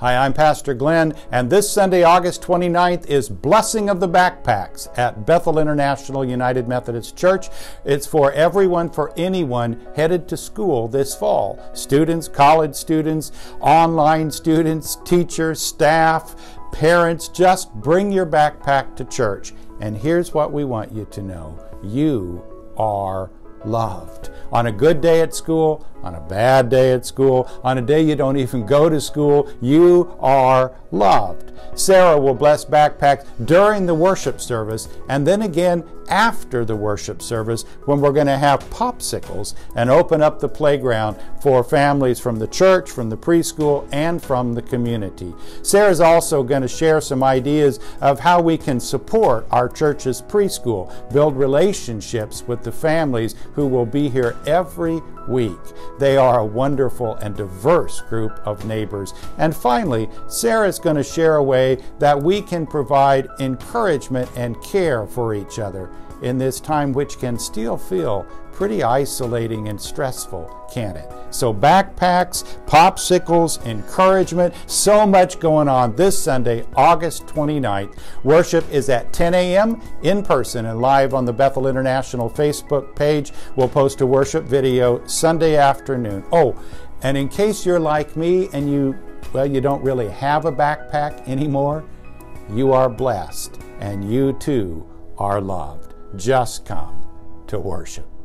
Hi, I'm Pastor Glenn, and this Sunday, August 29th, is Blessing of the Backpacks at Bethel International United Methodist Church. It's for everyone, for anyone headed to school this fall students, college students, online students, teachers, staff, parents. Just bring your backpack to church. And here's what we want you to know you are loved. On a good day at school, on a bad day at school, on a day you don't even go to school, you are loved. Sarah will bless backpacks during the worship service and then again after the worship service when we're going to have popsicles and open up the playground for families from the church, from the preschool, and from the community. Sarah's also going to share some ideas of how we can support our church's preschool, build relationships with the families who will be here every week. They are a wonderful and diverse group of neighbors. And finally, Sarah is going to share a way that we can provide encouragement and care for each other in this time, which can still feel pretty isolating and stressful, can it? So, backpacks, popsicles, encouragement, so much going on this Sunday, August 29th. Worship is at 10 a.m. in person and live on the Bethel International Facebook page. We'll post a worship video Sunday afternoon. Oh, and in case you're like me and you, well, you don't really have a backpack anymore, you are blessed and you too are loved. Just come to worship.